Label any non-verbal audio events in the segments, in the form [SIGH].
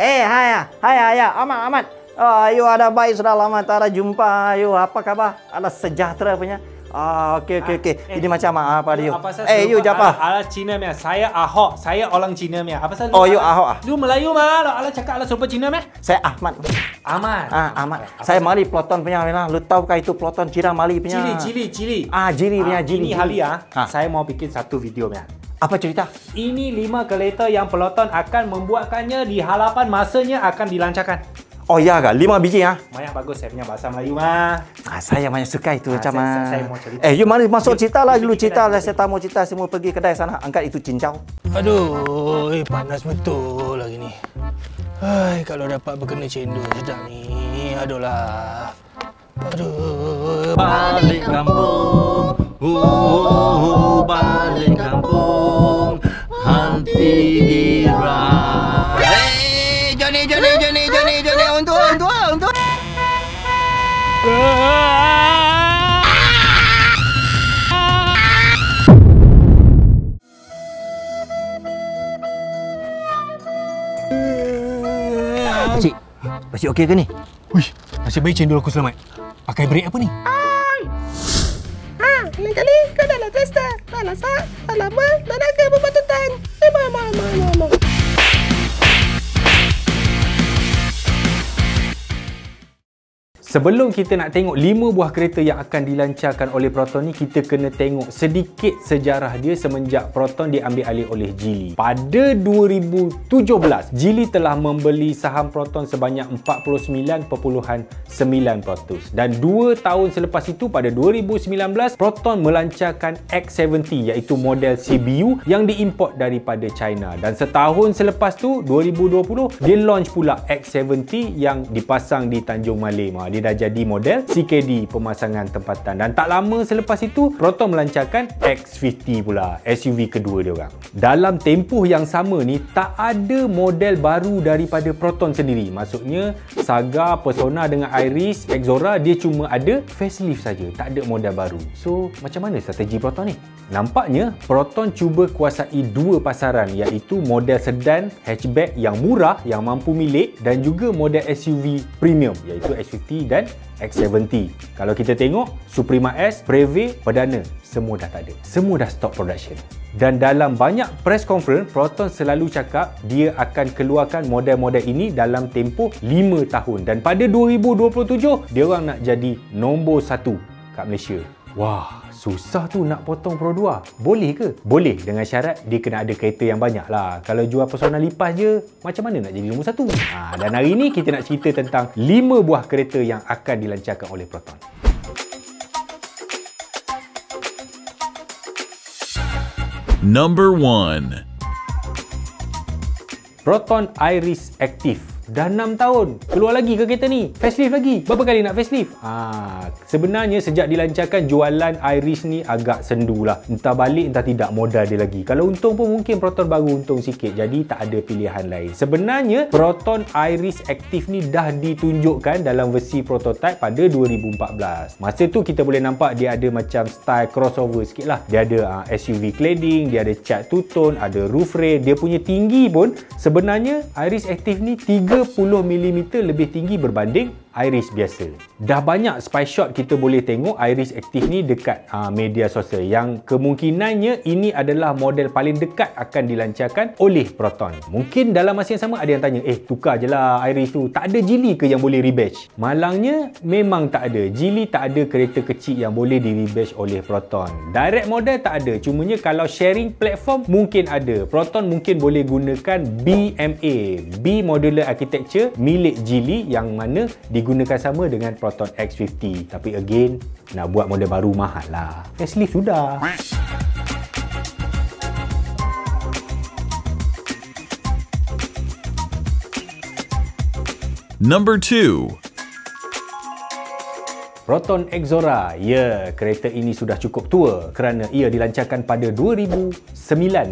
Eh, hai, hai ayah, Ahmad, Ahmad. Oh, ayo ada baik sudah lama tak ada jumpa. Ayo, apa khabar? Ada sejahtera punya. Ah, okey okey okey. eh. Ini macam apa dia? Apa pasal Eh, you japa? Ala, ala Cina meh. Saya Ahok. Saya orang Cina meh. Apa pasal? Oh, you Ahok ah? Lu Melayu mah. Lu ala cakap ala serupa Cina meh. Saya Ahmad. Ahmad. Ah, Ahmad. Saya Mali Ploton punya lah. Lu tahu kah itu Ploton Cira Mali punya? Cili, cili, cili. Ah, Jili punya, Ah, Jili. Ini ah. Ah. Saya mau bikin satu video meh. Apa cerita? Ini lima kereta yang peloton akan membuatkannya di halapan masanya akan dilancarkan. Oh ya kah? Lima biji ah. Banyak bagus saya punya bahasa Melayu mah. Ah, saya banyak suka itu Ah, macam saya- ah. saya- saya mau cerita. Eh, you mari masuk You- cerita lah dulu cerita kedai. lah. Saya tak mau cerita, saya mau pergi kedai sana. Angkat itu cincau. Aduh, eh, panas betul lagi ni. Hai, kalau dapat berkena cendol sedap ni. Aduhlah. Aduh. Balik kampung, uh, balik pakcik okey ke ni? Wih, nasib baik cendol aku selamat. Pakai brake apa ni? Ah, lain kali kau dah lah tester. Dah lah sah, dah lama, dah nak ke berbatutan. Eh, mau, mau, mau, Sebelum kita nak tengok lima buah kereta yang akan dilancarkan oleh Proton ni, kita kena tengok sedikit sejarah dia semenjak Proton diambil alih oleh Geely. Pada 2017, Geely telah membeli saham Proton sebanyak 49.9% dan 2 tahun selepas itu pada 2019, Proton melancarkan X70 iaitu model CBU yang diimport daripada China dan setahun selepas tu 2020 dia launch pula X70 yang dipasang di Tanjung Malim. Ha, dia dah jadi model CKD pemasangan tempatan dan tak lama selepas itu Proton melancarkan X50 pula SUV kedua dia orang. Dalam tempoh yang sama ni tak ada model baru daripada Proton sendiri. Maksudnya Saga, Persona dengan Iris, Exora dia cuma ada facelift saja, tak ada model baru. So macam mana strategi Proton ni? Nampaknya Proton cuba kuasai dua pasaran iaitu model sedan hatchback yang murah yang mampu milik dan juga model SUV premium iaitu X50 dan X70. Kalau kita tengok Suprema S, Breve, Perdana semua dah tak ada. Semua dah stop production. Dan dalam banyak press conference, Proton selalu cakap dia akan keluarkan model-model ini dalam tempoh 5 tahun. Dan pada 2027, dia orang nak jadi nombor satu kat Malaysia. Wah, susah tu nak potong Pro 2. Boleh ke? Boleh dengan syarat dia kena ada kereta yang banyak lah. Kalau jual personal lipas je, macam mana nak jadi nombor satu? Ha, dan hari ni kita nak cerita tentang 5 buah kereta yang akan dilancarkan oleh Proton. Number 1. Proton Iris Active Dah 6 tahun. Keluar lagi ke kereta ni? Facelift lagi? Berapa kali nak facelift? Ah, sebenarnya sejak dilancarkan jualan Iris ni agak sendu lah Entah balik entah tidak modal dia lagi. Kalau untung pun mungkin Proton baru untung sikit. Jadi tak ada pilihan lain. Sebenarnya Proton Iris Active ni dah ditunjukkan dalam versi prototype pada 2014 Masa tu kita boleh nampak dia ada macam style crossover sikit lah. Dia ada uh, SUV cladding, dia ada cat two-tone, ada roof rail. Dia punya tinggi pun sebenarnya Iris Active ni 30mm lebih tinggi berbanding Iris biasa. Dah banyak spy shot kita boleh tengok Iris Active ni dekat uh, media sosial yang kemungkinannya ini adalah model paling dekat akan dilancarkan oleh Proton. Mungkin dalam masa yang sama ada yang tanya, eh tukar je lah Iris tu. Tak ada Geely ke yang boleh rebadge? Malangnya memang tak ada. Geely tak ada kereta kecil yang boleh di rebadge oleh Proton. Direct model tak ada. Cumanya kalau sharing platform mungkin ada. Proton mungkin boleh gunakan BMA, B Modular Architecture milik Geely yang mana digunakan sama dengan Proton X50. Tapi again, nak buat model baru mahal lah. Facelift sudah. Number 2. Proton Exora. Ya, kereta ini sudah cukup tua kerana ia dilancarkan pada 2009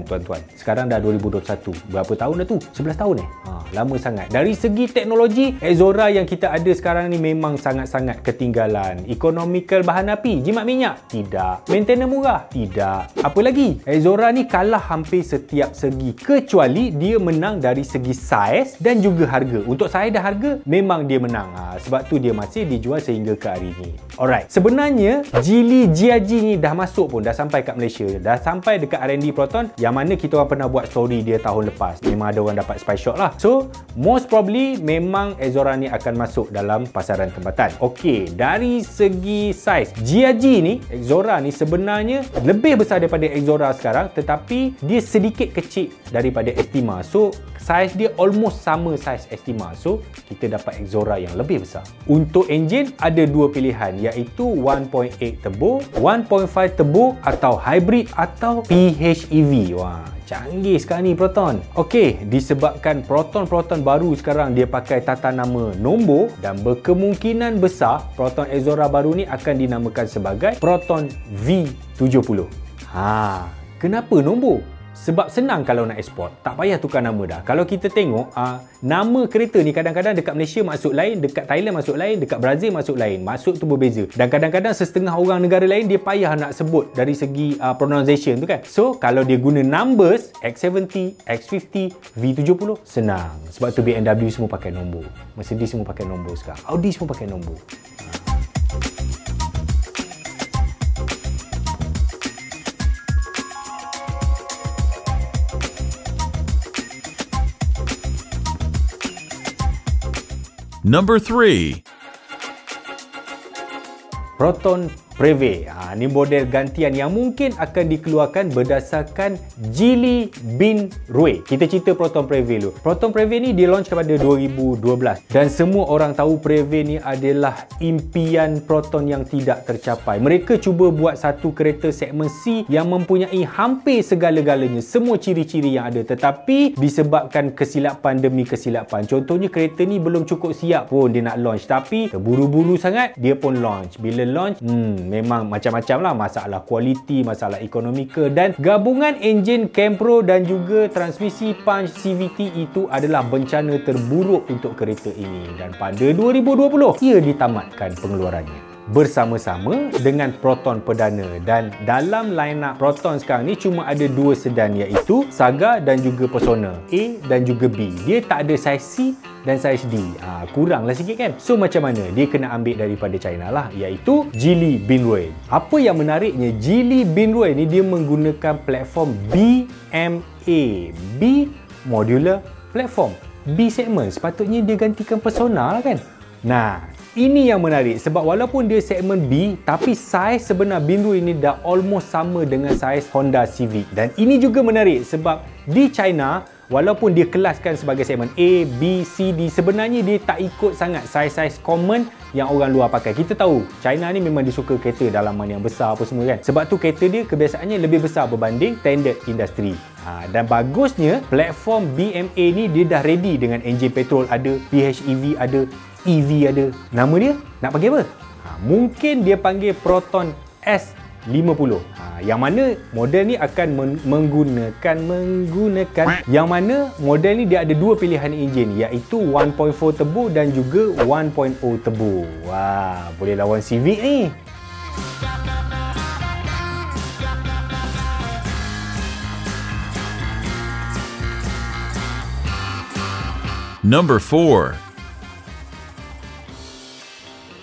tuan-tuan. Sekarang dah 2021. Berapa tahun dah tu? 11 tahun eh? Ha, lama sangat. Dari segi teknologi, Exora yang kita ada sekarang ni memang sangat-sangat ketinggalan. Economical bahan api, jimat minyak? Tidak. Maintenance murah? Tidak. Apa lagi? Exora ni kalah hampir setiap segi kecuali dia menang dari segi saiz dan juga harga. Untuk saiz dan harga memang dia menang. Ha, sebab tu dia masih dijual sehingga ke hari ini. Alright. Sebenarnya Geely GRG ni dah masuk pun dah sampai kat Malaysia. Dah sampai dekat R&D Proton yang mana kita orang pernah buat story dia tahun lepas. Memang ada orang dapat spy shot lah. So, most probably memang Exora ni akan masuk dalam pasaran tempatan. Okey, dari segi saiz GRG ni, Exora ni sebenarnya lebih besar daripada Exora sekarang tetapi dia sedikit kecil daripada Estima. So, saiz dia almost sama saiz Estima. So, kita dapat Exora yang lebih besar. Untuk enjin ada dua pilihan iaitu 1.8 turbo, 1.5 turbo atau hybrid atau PHEV. Wah, canggih sekarang ni Proton. Okey, disebabkan Proton-Proton baru sekarang dia pakai tata nama nombor dan berkemungkinan besar Proton Exora baru ni akan dinamakan sebagai Proton V70. Ha, kenapa nombor? Sebab senang kalau nak eksport, tak payah tukar nama dah. Kalau kita tengok, uh, nama kereta ni kadang-kadang dekat Malaysia masuk lain, dekat Thailand masuk lain, dekat Brazil masuk lain. Masuk tu berbeza. Dan kadang-kadang setengah orang negara lain dia payah nak sebut dari segi uh, pronunciation tu kan. So, kalau dia guna numbers, X70, X50, V70, senang. Sebab tu BMW semua pakai nombor. Mercedes semua pakai nombor sekarang. Audi semua pakai nombor. Number 3. Proton Preve. Ha, ni model gantian yang mungkin akan dikeluarkan berdasarkan Geely Bin Rui. Kita cerita Proton Preve dulu. Proton Preve ni dia launch pada 2012 dan semua orang tahu Preve ni adalah impian Proton yang tidak tercapai. Mereka cuba buat satu kereta segmen C yang mempunyai hampir segala-galanya, semua ciri-ciri yang ada tetapi disebabkan kesilapan demi kesilapan. Contohnya kereta ni belum cukup siap pun dia nak launch tapi terburu-buru sangat dia pun launch. Bila launch, hmm, memang macam-macam lah. Masalah kualiti, masalah ekonomika dan gabungan enjin Campro dan juga transmisi punch CVT itu adalah bencana terburuk untuk kereta ini. Dan pada 2020 ia ditamatkan pengeluarannya bersama-sama dengan Proton Perdana. Dan dalam line-up Proton sekarang ni cuma ada dua sedan iaitu Saga dan juga Persona A dan juga B. Dia tak ada saiz C dan saiz D. Ha, kurang lah sikit kan? So macam mana? Dia kena ambil daripada China lah iaitu Geely Binrui apa yang menariknya Geely Binrui ni dia menggunakan platform BMA B Modular Platform B segment. Sepatutnya dia gantikan Persona lah kan? Nah ini yang menarik sebab walaupun dia segmen B tapi saiz sebenar Binru ini dah almost sama dengan saiz Honda Civic. Dan ini juga menarik sebab di China walaupun dia kelaskan sebagai segmen A, B, C, D sebenarnya dia tak ikut sangat saiz-saiz common yang orang luar pakai. Kita tahu China ni memang disuka kereta dalaman yang besar apa semua kan. Sebab tu kereta dia kebiasaannya lebih besar berbanding standard industri. Ha, dan bagusnya platform BMA ni dia dah ready dengan enjin petrol. Ada, PHEV ada, EV ada. Nama dia nak panggil apa? Ha, mungkin dia panggil Proton S50. Ha, yang mana model ni akan men- menggunakan menggunakan yang mana model ni dia ada dua pilihan enjin iaitu 1.4 turbo dan juga 1.0 turbo. Wah, boleh lawan Civic ni. Number 4.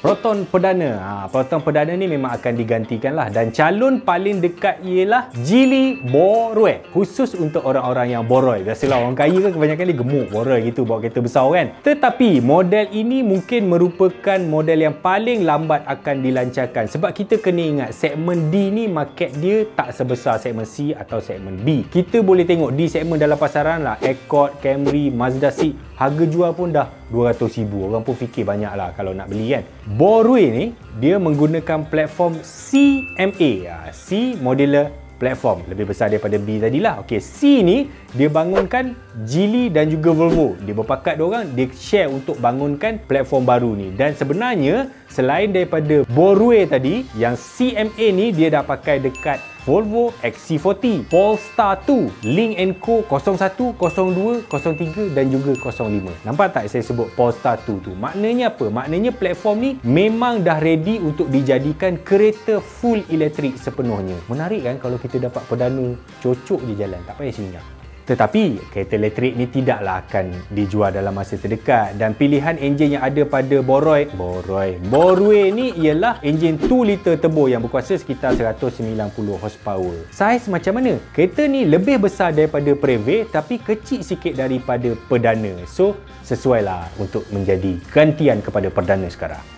Proton Perdana. Ha, Proton Perdana ni memang akan digantikan lah. Dan calon paling dekat ialah Geely Boroi. Khusus untuk orang-orang yang boroi. Biasalah orang kaya kan kebanyakan dia gemuk boroi gitu bawa kereta besar kan. Tetapi model ini mungkin merupakan model yang paling lambat akan dilancarkan. Sebab kita kena ingat segmen D ni market dia tak sebesar segmen C atau segmen B. Kita boleh tengok di segmen dalam pasaran lah. Accord, Camry, Mazda C. Harga jual pun dah 200,000. Orang pun fikir banyak lah kalau nak beli kan. Borui ni dia menggunakan platform CMA. Ha, C Modular platform lebih besar daripada B tadilah. Okey, C ni dia bangunkan Geely dan juga Volvo. Dia berpakat orang, dia share untuk bangunkan platform baru ni. Dan sebenarnya selain daripada Borue tadi, yang CMA ni dia dah pakai dekat Volvo XC40, Polestar 2, Link Co 01, 02, 03 dan juga 05. Nampak tak saya sebut Polestar 2 tu? Maknanya apa? Maknanya platform ni memang dah ready untuk dijadikan kereta full elektrik sepenuhnya. Menarik kan kalau kita dapat perdana cocok je jalan, tak payah singgah. Tetapi kereta elektrik ni tidaklah akan dijual dalam masa terdekat dan pilihan enjin yang ada pada Boroi Boroi Borue ni ialah enjin 2 liter turbo yang berkuasa sekitar 190 horsepower. Saiz macam mana? Kereta ni lebih besar daripada Preve tapi kecil sikit daripada Perdana. So sesuailah untuk menjadi gantian kepada Perdana sekarang.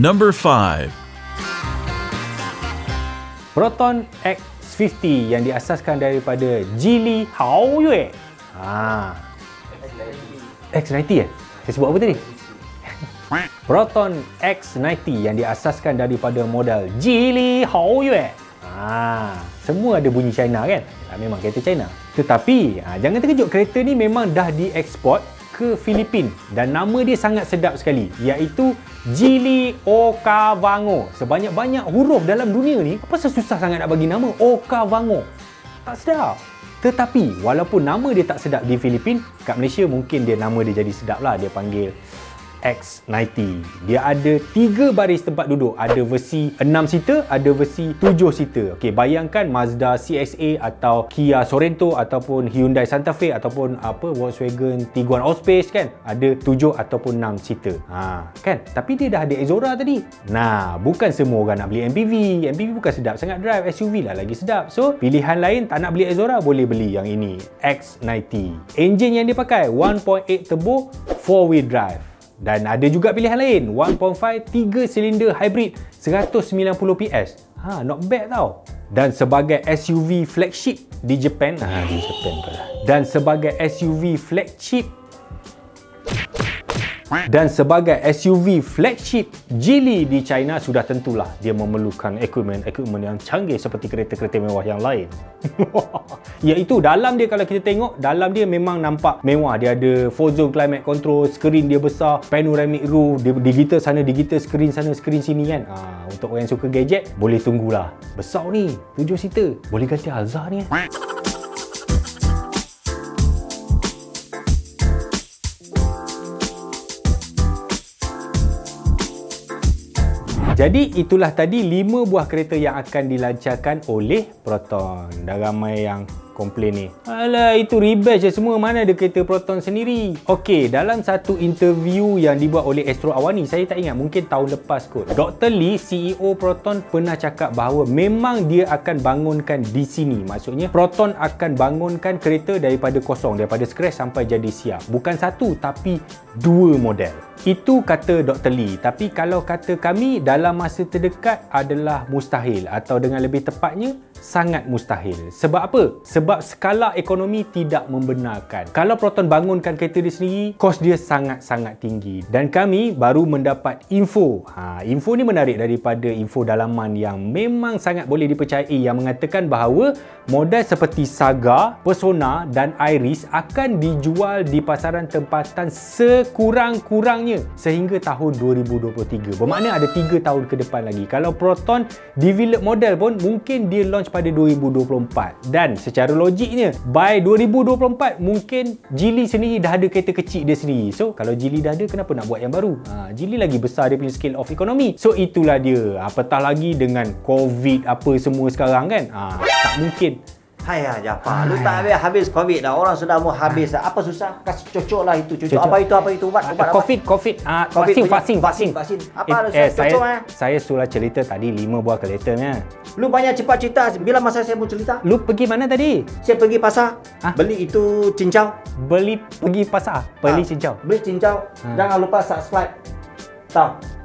Number 5. Proton X50 yang diasaskan daripada Geely Haoyue. Ha. X90 eh? Saya sebut apa tadi? [LAUGHS] Proton X90 yang diasaskan daripada model Geely Haoyue. Ha, semua ada bunyi China kan? Ha, memang kereta China. Tetapi, ha, jangan terkejut kereta ni memang dah dieksport ke Filipin dan nama dia sangat sedap sekali iaitu Gili Okavango. Sebanyak-banyak huruf dalam dunia ni, apa sesusah sangat nak bagi nama Okavango? Tak sedap. Tetapi walaupun nama dia tak sedap di Filipin, kat Malaysia mungkin dia nama dia jadi sedap lah. Dia panggil X90. Dia ada tiga baris tempat duduk. Ada versi 6 seater, ada versi 7 seater. Okey, bayangkan Mazda CX-A atau Kia Sorento ataupun Hyundai Santa Fe ataupun apa Volkswagen Tiguan Allspace kan. Ada 7 ataupun 6 seater. Ha, kan? Tapi dia dah ada Exora tadi. Nah, bukan semua orang nak beli MPV. MPV bukan sedap sangat drive, SUV lah lagi sedap. So, pilihan lain tak nak beli Exora boleh beli yang ini, X90. Engine yang dia pakai 1.8 turbo 4 wheel drive. Dan ada juga pilihan lain. 1.5 3 silinder hybrid 190 PS Ha, not bad tau. Dan sebagai SUV flagship di Japan. Ha, di Japan pula. Dan sebagai SUV flagship dan sebagai SUV flagship Geely di China sudah tentulah dia memerlukan equipment-equipment yang canggih seperti kereta-kereta mewah yang lain. [LAUGHS] Iaitu dalam dia kalau kita tengok, dalam dia memang nampak mewah. Dia ada 4 zone climate control, skrin dia besar, panoramic roof, digital sana, digital skrin sana, skrin sini kan. Ha, untuk orang yang suka gadget, boleh tunggulah. Besar ni, 7 seater. Boleh ganti Alza ni. Eh? Jadi itulah tadi 5 buah kereta yang akan dilancarkan oleh Proton. Dah ramai yang komplain ni. Alah, itu rebash je semua. Mana ada kereta Proton sendiri? Okey, dalam satu interview yang dibuat oleh Astro Awani, saya tak ingat, mungkin tahun lepas kot. Dr. Lee, CEO Proton pernah cakap bahawa memang dia akan bangunkan di sini. Maksudnya, Proton akan bangunkan kereta daripada kosong, daripada scratch sampai jadi siap. Bukan satu, tapi dua model. Itu kata Dr. Lee. Tapi kalau kata kami, dalam masa terdekat adalah mustahil. Atau dengan lebih tepatnya, sangat mustahil. Sebab apa? Sebab skala ekonomi tidak membenarkan. Kalau Proton bangunkan kereta dia sendiri, kos dia sangat-sangat tinggi. Dan kami baru mendapat info. Ha, info ni menarik daripada info dalaman yang memang sangat boleh dipercayai yang mengatakan bahawa model seperti Saga, Persona dan Iris akan dijual di pasaran tempatan sekurang-kurangnya sehingga tahun 2023. Bermakna ada 3 tahun ke depan lagi. Kalau Proton develop model pun mungkin dia launch pada 2024 dan secara logiknya by 2024 mungkin Geely sendiri dah ada kereta kecil dia sendiri. So kalau Geely dah ada kenapa nak buat yang baru? Ha, Geely lagi besar dia punya scale of economy. So itulah dia. Apatah lagi dengan covid apa semua sekarang kan? Ha, tak mungkin Ya, Jafar. Lu tak habis habis COVID dah. Orang sudah mau habis dah. Apa susah? Kasih cocok lah itu. Cocok. Cocok. Apa itu? Apa itu? Ubat, ubat apa? COVID, COVID, ah, COVID vaksin, vaksin, vaksin, vaksin. Apa Eh, eh, cocok, saya, eh? saya sudah cerita tadi lima buah keretanya. Lu banyak cepat cerita. Bila masa saya mau cerita? Lu pergi mana tadi? Saya pergi pasar. Hah? Beli itu cincau. Beli pergi pasar, beli Ah, cincau. Beli cincau. Ha. Jangan lupa subscribe. Tahu.